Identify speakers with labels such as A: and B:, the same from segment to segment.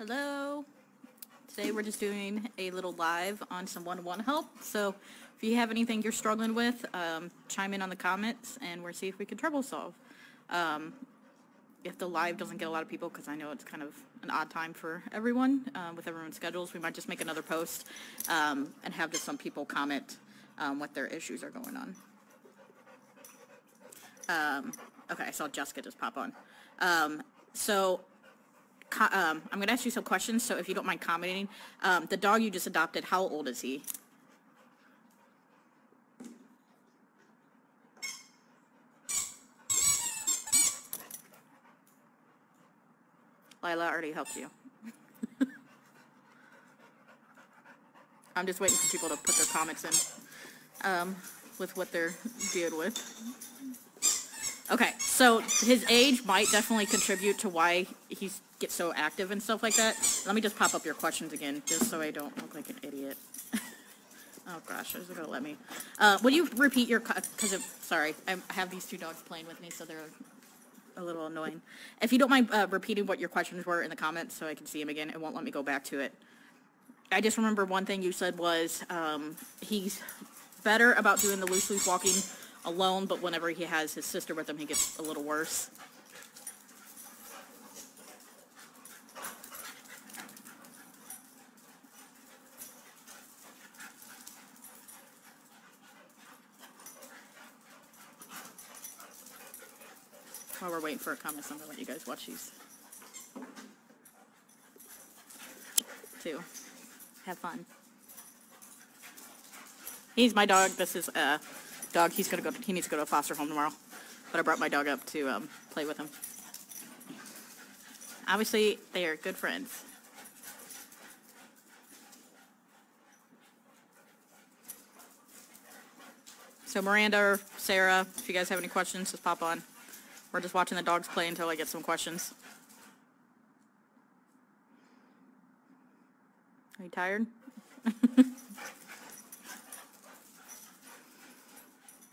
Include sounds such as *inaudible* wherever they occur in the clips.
A: Hello. Today we're just doing a little live on some one-on-one help. So if you have anything you're struggling with, um, chime in on the comments and we'll see if we can trouble solve. Um, if the live doesn't get a lot of people, because I know it's kind of an odd time for everyone uh, with everyone's schedules, we might just make another post um, and have just some people comment um, what their issues are going on. Um, okay, I saw Jessica just pop on. Um, so um, I'm going to ask you some questions, so if you don't mind commenting. Um, the dog you just adopted, how old is he? Lila already helped you. *laughs* I'm just waiting for people to put their comments in um, with what they're dealing with. Okay, so his age might definitely contribute to why he gets so active and stuff like that. Let me just pop up your questions again, just so I don't look like an idiot. *laughs* oh gosh, is it gonna let me? Uh, will you repeat your, because of, sorry, I have these two dogs playing with me, so they're a little annoying. If you don't mind uh, repeating what your questions were in the comments so I can see them again, it won't let me go back to it. I just remember one thing you said was um, he's better about doing the loose leash walking alone, but whenever he has his sister with him, he gets a little worse. While we're waiting for a comment, I'm gonna let you guys watch these. Too. Have fun. He's my dog. This is uh dog. He's gonna go. he needs to go to a foster home tomorrow. But I brought my dog up to um, play with him. Obviously, they are good friends. So Miranda or Sarah, if you guys have any questions, just pop on. We're just watching the dogs play until I get some questions. Are you tired? *laughs*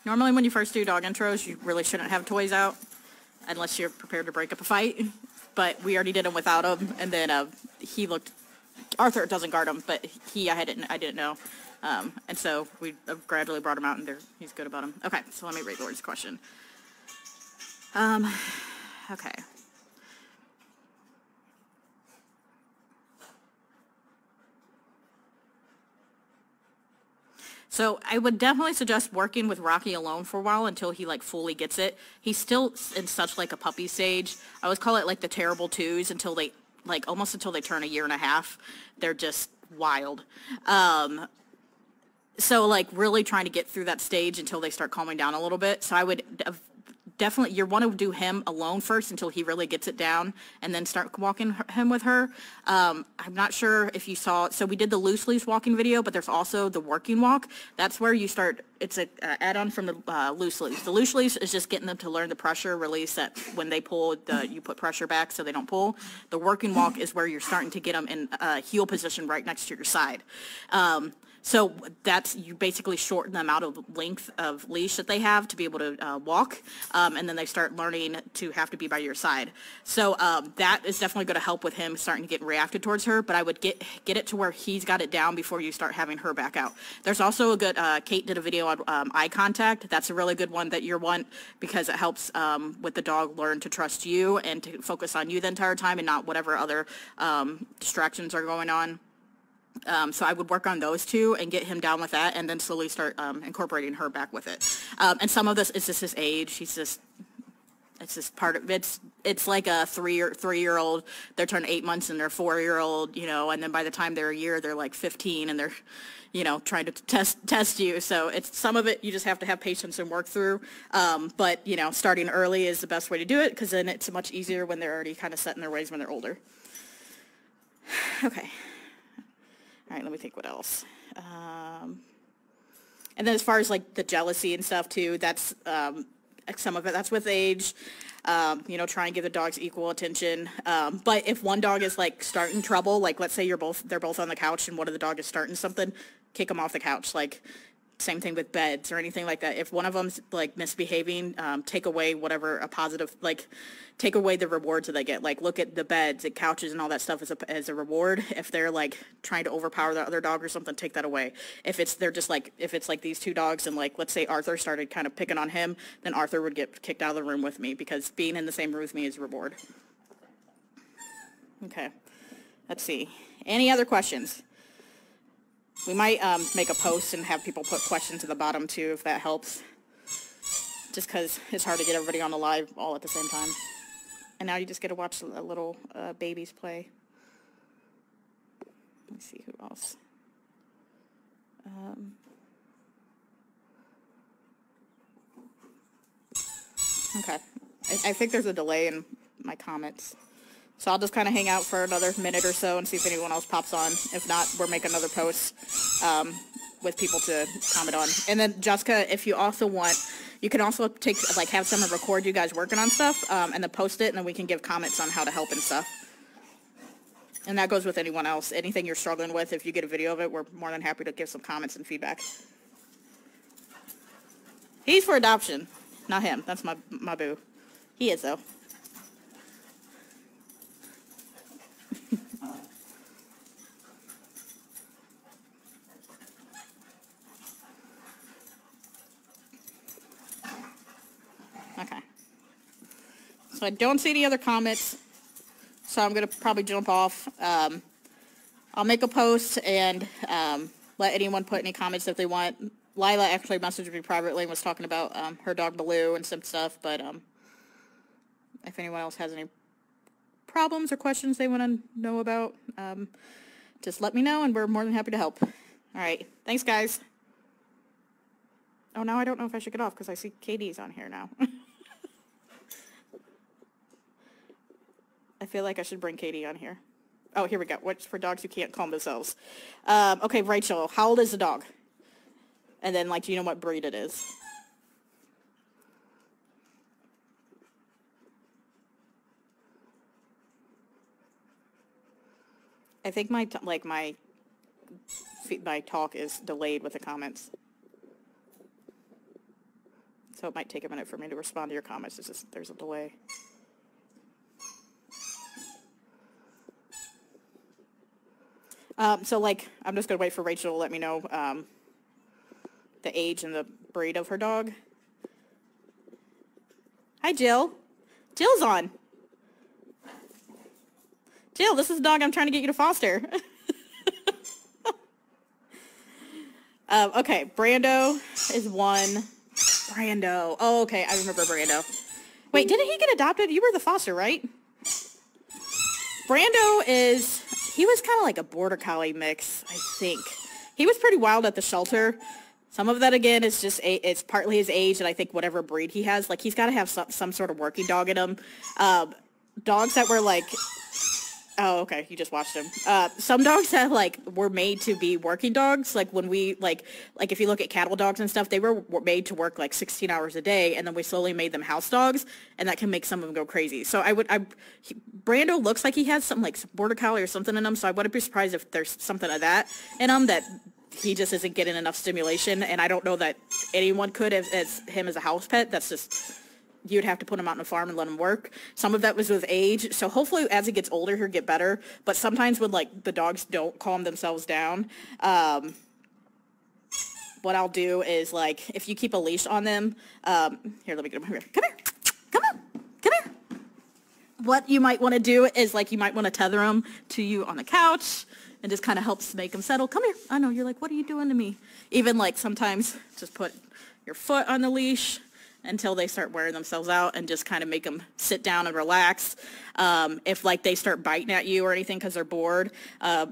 A: Normally when you first do dog intros, you really shouldn't have toys out unless you're prepared to break up a fight. But we already did them without him, and then uh, he looked. Arthur doesn't guard him, but he I didn't I didn't know, um, and so we uh, gradually brought him out, and he's good about him. Okay, so let me read Lord's question. Um, okay. So I would definitely suggest working with Rocky alone for a while until he like fully gets it. He's still in such like a puppy stage. I always call it like the terrible twos until they like almost until they turn a year and a half. They're just wild. Um, so like really trying to get through that stage until they start calming down a little bit. So I would definitely you want to do him alone first until he really gets it down and then start walking him with her. Um, I'm not sure if you saw, so we did the loose leash walking video, but there's also the working walk. That's where you start, it's a uh, add-on from the uh, loose leash. The loose leash is just getting them to learn the pressure release that when they pull, the, you put pressure back so they don't pull. The working walk is where you're starting to get them in a heel position right next to your side. Um, so that's, you basically shorten the amount of length of leash that they have to be able to uh, walk, um, and then they start learning to have to be by your side. So um, that is definitely going to help with him starting to get reacted towards her, but I would get get it to where he's got it down before you start having her back out. There's also a good, uh, Kate did a video on um, eye contact. That's a really good one that you want because it helps um, with the dog learn to trust you and to focus on you the entire time and not whatever other um, distractions are going on. Um, so I would work on those two and get him down with that and then slowly start um, incorporating her back with it. Um, and some of this is just his age. He's just, it's just part of, it's, it's like a three or three year old, they're turning eight months and they're four year old, you know, and then by the time they're a year, they're like 15 and they're, you know, trying to test, test you. So it's some of it you just have to have patience and work through. Um, but, you know, starting early is the best way to do it because then it's much easier when they're already kind of set in their ways when they're older. *sighs* Okay. All right, let me think what else. Um, and then as far as like the jealousy and stuff too, that's um, some of it. That's with age. Um, you know, try and give the dogs equal attention. Um, but if one dog is like starting trouble, like let's say you're both they're both on the couch and one of the dog is starting something, kick them off the couch. Like same thing with beds or anything like that. If one of them's like misbehaving, um, take away whatever a positive, like take away the rewards that they get. Like look at the beds and couches and all that stuff as a, as a reward. If they're like trying to overpower the other dog or something, take that away. If it's, they're just like, if it's like these two dogs and like, let's say Arthur started kind of picking on him, then Arthur would get kicked out of the room with me because being in the same room with me is a reward. Okay. Let's see. Any other questions? We might um, make a post and have people put questions at the bottom too, if that helps. Just because it's hard to get everybody on the live all at the same time. And now you just get to watch a little uh, babies play. Let me see who else. Um, okay. I, I think there's a delay in my comments. So I'll just kind of hang out for another minute or so and see if anyone else pops on. If not, we'll make another post um, with people to comment on. And then Jessica, if you also want, you can also take like have someone record you guys working on stuff um, and then post it, and then we can give comments on how to help and stuff. And that goes with anyone else. Anything you're struggling with, if you get a video of it, we're more than happy to give some comments and feedback. He's for adoption, not him. That's my my boo. He is though. Okay. So I don't see any other comments, so I'm going to probably jump off. Um, I'll make a post and um, let anyone put any comments if they want. Lila actually messaged me privately and was talking about um, her dog Baloo and some stuff, but um, if anyone else has any problems or questions they want to know about, um, just let me know and we're more than happy to help. All right. Thanks, guys. Oh, now I don't know if I should get off because I see Katie's on here now. *laughs* I feel like I should bring Katie on here. Oh, here we go. What's for dogs who can't calm themselves? Um, okay, Rachel, how old is the dog? And then, like, do you know what breed it is? I think my, like, my, my talk is delayed with the comments. So it might take a minute for me to respond to your comments. It's just, there's a delay. Um, so like, I'm just gonna wait for Rachel to let me know, um, the age and the breed of her dog. Hi, Jill. Jill's on. Jill, this is the dog I'm trying to get you to foster. *laughs* um, okay, Brando is one. Brando. Oh, okay, I remember Brando. Wait, didn't he get adopted? You were the foster, right? Brando is he was kind of like a border collie mix, I think. He was pretty wild at the shelter. Some of that again is just it's partly his age and I think whatever breed he has, like he's got to have some, some sort of working dog in him. Um, dogs that were like Oh, okay. You just watched them. Uh, some dogs that like were made to be working dogs. Like when we like like if you look at cattle dogs and stuff, they were, were made to work like 16 hours a day, and then we slowly made them house dogs, and that can make some of them go crazy. So I would I he, Brando looks like he has something like border collie or something in him. So I wouldn't be surprised if there's something of that in him that he just isn't getting enough stimulation, and I don't know that anyone could as, as him as a house pet. That's just you'd have to put him out on a farm and let him work. Some of that was with age. So hopefully as he gets older, he'll get better. But sometimes when like the dogs don't calm themselves down, um, what I'll do is like, if you keep a leash on them, um, here, let me get him here. Come here. Come on. Come here. What you might want to do is like, you might want to tether them to you on the couch and just kind of helps make them settle. Come here. I know you're like, what are you doing to me? Even like sometimes just put your foot on the leash until they start wearing themselves out and just kind of make them sit down and relax. Um, if like they start biting at you or anything because they're bored, uh,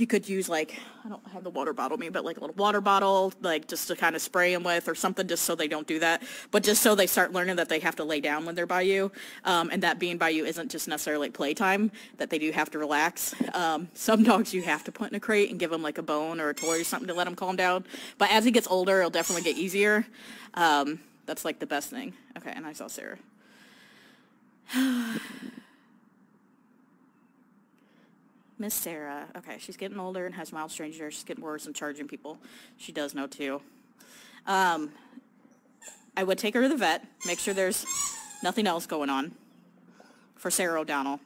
A: you could use like, I don't have the water bottle me, but like a little water bottle, like just to kind of spray them with or something just so they don't do that. But just so they start learning that they have to lay down when they're by you. Um, and that being by you isn't just necessarily like playtime, that they do have to relax. Um, some dogs you have to put in a crate and give them like a bone or a toy or something to let them calm down. But as he gets older, it'll definitely get easier. Um, that's like the best thing. Okay, and I saw Sarah. *sighs* Miss Sarah. Okay, she's getting older and has mild strange She's getting worse and charging people. She does know too. Um, I would take her to the vet, make sure there's nothing else going on for Sarah O'Donnell.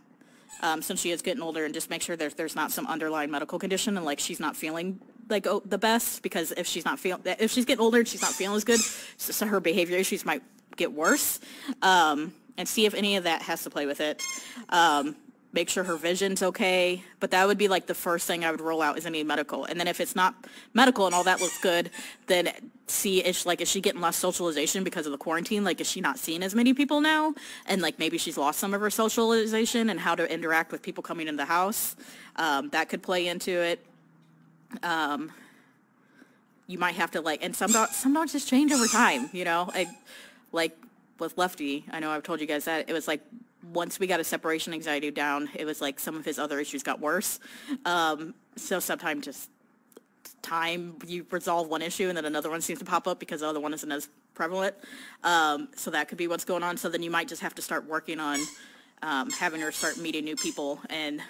A: Um, since she is getting older and just make sure there's, there's not some underlying medical condition and like she's not feeling like oh, the best because if she's not feeling, if she's getting older and she's not feeling as good, so, her behavior issues might get worse. Um, and see if any of that has to play with it. Um, make sure her vision's okay. But that would be like the first thing I would roll out is any medical. And then if it's not medical and all that looks good, then see if like is she getting less socialization because of the quarantine? Like is she not seeing as many people now? And like maybe she's lost some of her socialization and how to interact with people coming in the house. Um, that could play into it. Um, you might have to like, and some dogs, some dogs just change over time. You know, I like with Lefty. I know I've told you guys that it was like once we got a separation anxiety down, it was like some of his other issues got worse. Um, so sometimes just time you resolve one issue and then another one seems to pop up because the other one isn't as prevalent. Um, so that could be what's going on. So then you might just have to start working on um, having her start meeting new people and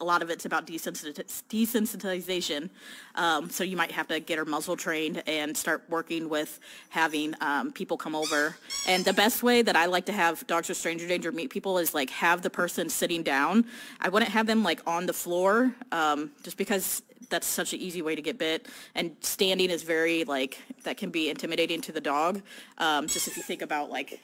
A: a lot of it's about desensitization. Um, so you might have to get her muzzle trained and start working with having um, people come over. And the best way that I like to have dogs with stranger danger meet people is like have the person sitting down. I wouldn't have them like on the floor um, just because that's such an easy way to get bit. And standing is very like, that can be intimidating to the dog. Um, just if you think about like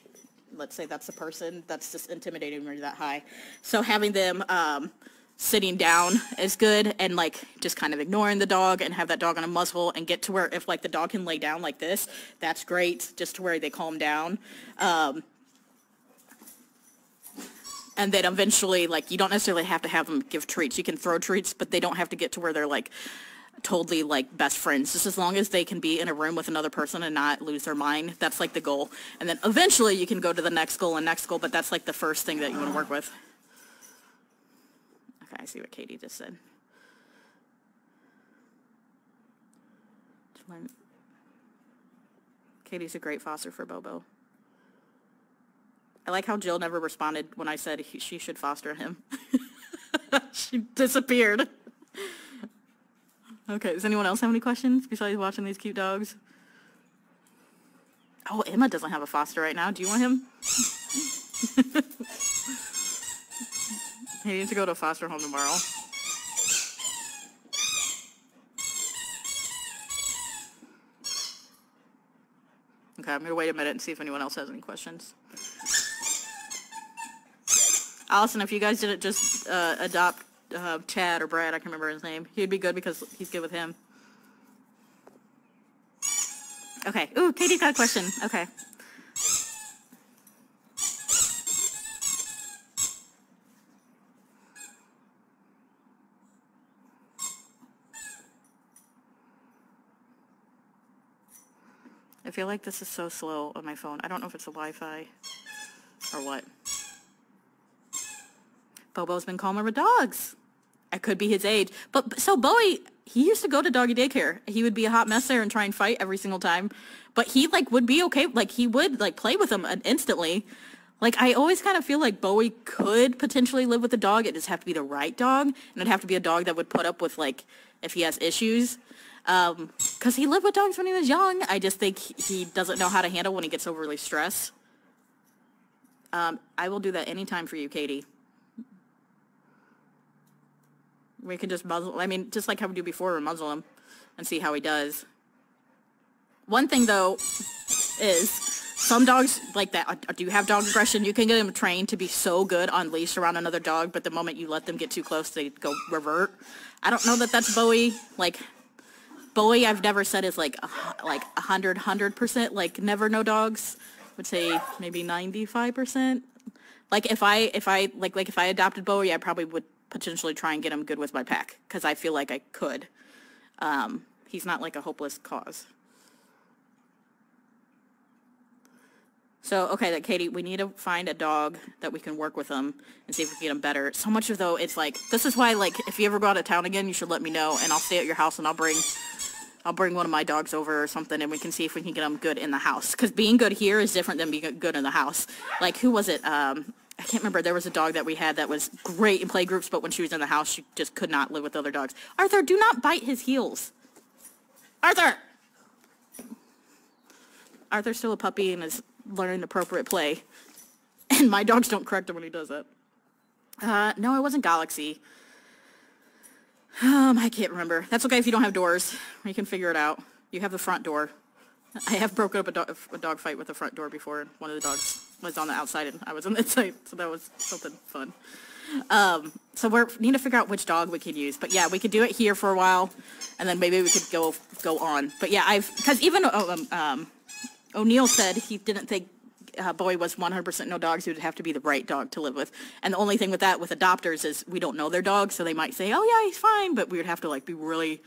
A: let's say that's a person that's just intimidating when you're that high. So having them um, sitting down is good and like just kind of ignoring the dog and have that dog on a muzzle and get to where if like the dog can lay down like this, that's great, just to where they calm down. Um, and then eventually, like, you don't necessarily have to have them give treats. You can throw treats, but they don't have to get to where they're like totally like best friends. Just as long as they can be in a room with another person and not lose their mind, that's like the goal. And then eventually you can go to the next goal and next goal, but that's like the first thing that you want to work with. Okay, I see what Katie just said. Katie's a great foster for Bobo. I like how Jill never responded when I said he, she should foster him. *laughs* she disappeared. Okay, does anyone else have any questions besides watching these cute dogs? Oh, Emma doesn't have a foster right now. Do you want him? *laughs* He needs to go to a foster home tomorrow. Okay, I'm gonna wait a minute and see if anyone else has any questions. Allison, if you guys didn't just uh, adopt uh, Chad or Brad, I can remember his name, he'd be good because he's good with him. Okay. Ooh, Katie's got a question. Okay. I feel like this is so slow on my phone. I don't know if it's a Wi-Fi or what. Bobo's been calmer with dogs. It could be his age. But so Bowie, he used to go to doggy daycare. He would be a hot mess there and try and fight every single time. But he like would be okay. Like he would like play with them uh, instantly. Like I always kind of feel like Bowie could potentially live with a dog. It just have to be the right dog, and it'd have to be a dog that would put up with like if he has issues. Um, cause he lived with dogs when he was young. I just think he doesn't know how to handle when he gets overly stressed. Um, I will do that anytime for you, Katie. We can just muzzle, I mean, just like how we do before, we muzzle him and see how he does. One thing though is some dogs like that uh, do you have dog aggression. You can get them trained to be so good on leash around another dog, but the moment you let them get too close, they go revert. I don't know that that's Bowie. Like Bowie, I've never said is like like a hundred, hundred percent. Like never no dogs. Would say maybe ninety five percent. Like if I if I like like if I adopted Bowie, I probably would potentially try and get him good with my pack because I feel like I could. Um, he's not like a hopeless cause. So, okay, that Katie, we need to find a dog that we can work with him and see if we can get him better. So much of though, it's like, this is why, like, if you ever go out of town again, you should let me know and I'll stay at your house and I'll bring I'll bring one of my dogs over or something and we can see if we can get them good in the house. Because being good here is different than being good in the house. Like, who was it? Um, I can't remember. There was a dog that we had that was great in play groups, but when she was in the house, she just could not live with other dogs. Arthur, do not bite his heels. Arthur! Arthur's still a puppy and is learning appropriate play. *laughs* And my dogs don't correct him when he does that. Uh, no, it wasn't Galaxy. Um, I can't remember. That's okay if you don't have doors. You can figure it out. You have the front door. I have broken up a, dog, a dog fight with the front door before, and one of the dogs was on the outside, and I was on the *laughs* inside, so that was something fun. Um, so we need to figure out which dog we can use. But yeah, we could do it here for a while, and then maybe we could go go on. But yeah, I've because even oh, um, um, O'Neill said he didn't think uh, Bowie was 100% no dogs. He would have to be the right dog to live with. And the only thing with that with adopters is we don't know their dogs, so they might say, oh yeah, he's fine, but we would have to like be really,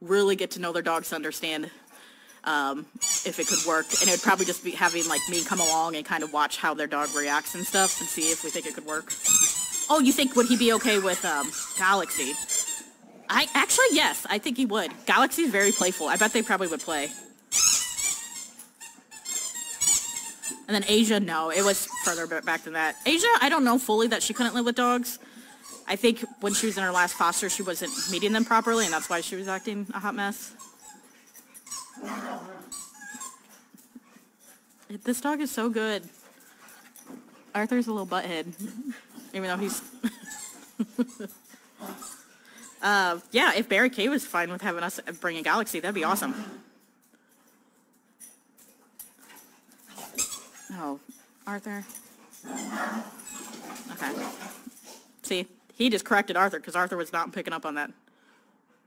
A: really get to know their dogs to understand um, if it could work. And it would probably just be having like me come along and kind of watch how their dog reacts and stuff and see if we think it could work. Oh, you think would he be okay with um, Galaxy? I actually yes, I think he would. Galaxy's very playful. I bet they probably would play. And then Asia, no, it was further back than that. Asia, I don't know fully that she couldn't live with dogs. I think when she was in her last foster, she wasn't meeting them properly, and that's why she was acting a hot mess. This dog is so good. Arthur's a little butthead, even though he's... *laughs* uh, yeah, if Barry K was fine with having us bring a Galaxy, that'd be awesome. Oh, Arthur. Okay. See, he just corrected Arthur because Arthur was not picking up on that.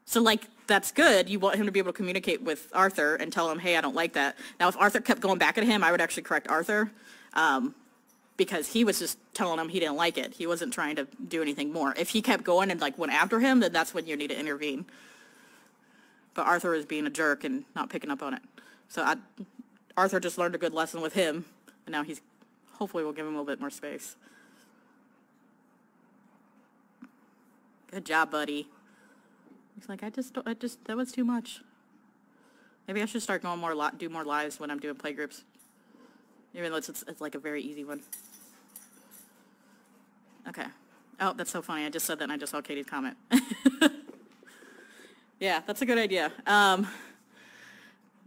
A: So, like, that's good. You want him to be able to communicate with Arthur and tell him, hey, I don't like that. Now, if Arthur kept going back at him, I would actually correct Arthur um, because he was just telling him he didn't like it. He wasn't trying to do anything more. If he kept going and, like, went after him, then that's when you need to intervene. But Arthur is being a jerk and not picking up on it. So I, Arthur just learned a good lesson with him, and now he's, hopefully we'll give him a little bit more space. Good job, buddy. He's like, I just, I just, that was too much. Maybe I should start going more, do more lives when I'm doing play groups. Even though it's, it's, it's like a very easy one. Okay. Oh, that's so funny. I just said that and I just saw Katie's comment. *laughs* yeah, that's a good idea. Um,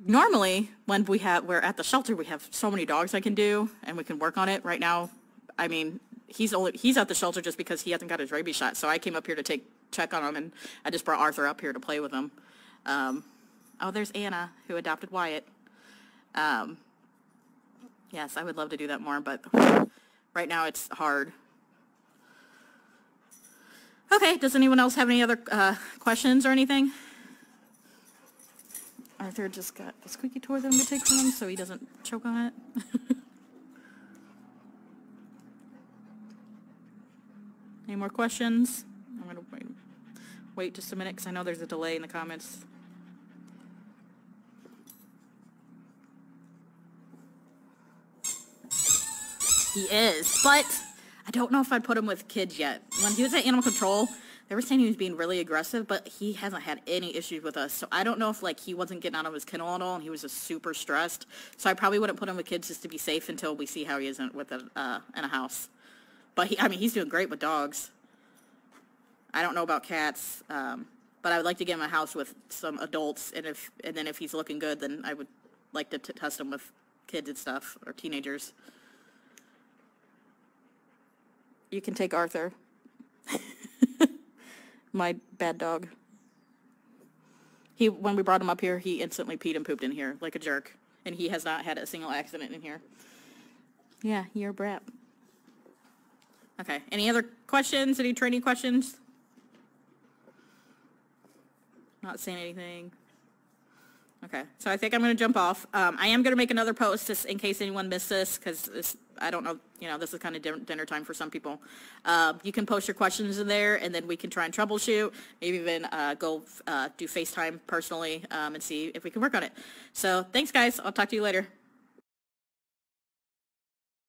A: normally, when we have, we're at the shelter, we have so many dogs I can do, and we can work on it. Right now, I mean, he's only, he's at the shelter just because he hasn't got his rabies shot, so I came up here to take check on him, and I just brought Arthur up here to play with him. Um, oh, there's Anna, who adopted Wyatt. Um, yes, I would love to do that more, but right now it's hard. Okay, does anyone else have any other uh, questions or anything? Arthur just got a squeaky toy that I'm going to take from him so he doesn't choke on it. *laughs* Any more questions? I'm going to wait, wait just a minute because I know there's a delay in the comments. He is, but I don't know if I'd put him with kids yet. When he was at animal control, they were saying he was being really aggressive, but he hasn't had any issues with us. So I don't know if like he wasn't getting out of his kennel at all and he was just super stressed. So I probably wouldn't put him with kids just to be safe until we see how he is in, with a, uh, in a house. But he, I mean, he's doing great with dogs. I don't know about cats, um, but I would like to get him a house with some adults, and if and then if he's looking good, then I would like to test him with kids and stuff or teenagers. You can take Arthur, *laughs* my bad dog. He when we brought him up here, he instantly peed and pooped in here like a jerk, and he has not had a single accident in here. Yeah, you're a brat. Okay. Any other questions? Any training questions? Not saying anything. Okay, so I think I'm going to jump off. Um, I am going to make another post just in case anyone missed this because I don't know, you know, this is kind of dinner time for some people. Uh, you can post your questions in there and then we can try and troubleshoot, maybe even uh, go uh, do FaceTime personally um, and see if we can work on it. So thanks guys. I'll talk to you later.